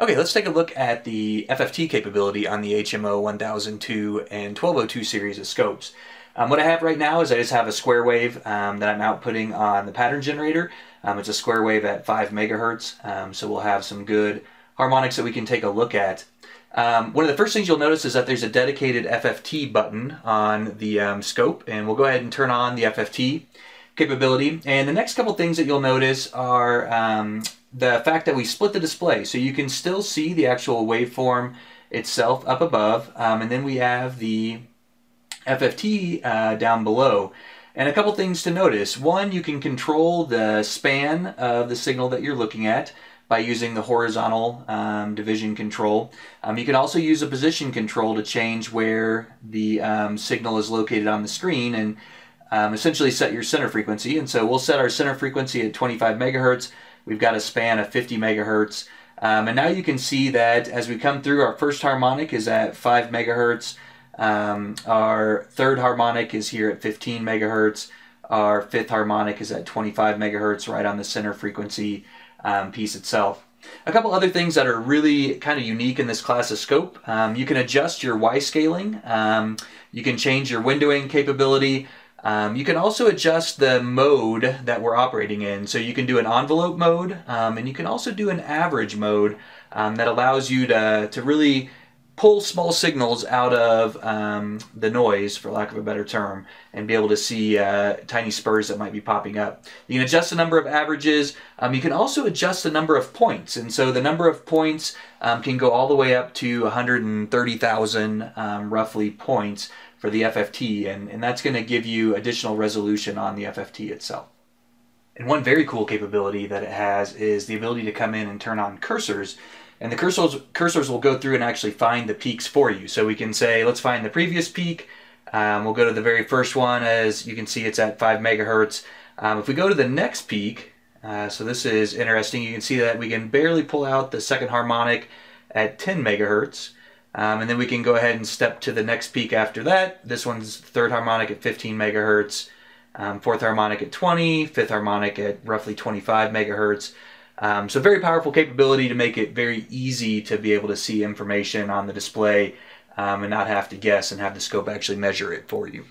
Okay, let's take a look at the FFT capability on the HMO 1002 and 1202 series of scopes. Um, what I have right now is I just have a square wave um, that I'm outputting on the pattern generator. Um, it's a square wave at 5 megahertz, um, so we'll have some good harmonics that we can take a look at. Um, one of the first things you'll notice is that there's a dedicated FFT button on the um, scope, and we'll go ahead and turn on the FFT capability. And the next couple things that you'll notice are the fact that we split the display so you can still see the actual waveform itself up above um, and then we have the FFT uh, down below. And a couple things to notice. One you can control the span of the signal that you're looking at by using the horizontal um, division control. Um, you can also use a position control to change where the um, signal is located on the screen and um, essentially set your center frequency. And so we'll set our center frequency at 25 megahertz We've got a span of 50 megahertz. Um, and now you can see that as we come through, our first harmonic is at 5 megahertz. Um, our third harmonic is here at 15 megahertz. Our fifth harmonic is at 25 megahertz, right on the center frequency um, piece itself. A couple other things that are really kind of unique in this class of scope. Um, you can adjust your Y scaling. Um, you can change your windowing capability. Um, you can also adjust the mode that we're operating in. So you can do an envelope mode um, and you can also do an average mode um, that allows you to, to really pull small signals out of um, the noise, for lack of a better term, and be able to see uh, tiny spurs that might be popping up. You can adjust the number of averages. Um, you can also adjust the number of points. And so the number of points um, can go all the way up to 130,000 roughly points for the FFT, and, and that's going to give you additional resolution on the FFT itself. And one very cool capability that it has is the ability to come in and turn on cursors. And the cursors, cursors will go through and actually find the peaks for you. So we can say, let's find the previous peak. Um, we'll go to the very first one. As you can see, it's at 5 megahertz. Um, if we go to the next peak, uh, so this is interesting. You can see that we can barely pull out the second harmonic at 10 megahertz. Um, and then we can go ahead and step to the next peak after that. This one's third harmonic at 15 megahertz, um, fourth harmonic at 20, fifth harmonic at roughly 25 megahertz. Um, so very powerful capability to make it very easy to be able to see information on the display um, and not have to guess and have the scope actually measure it for you.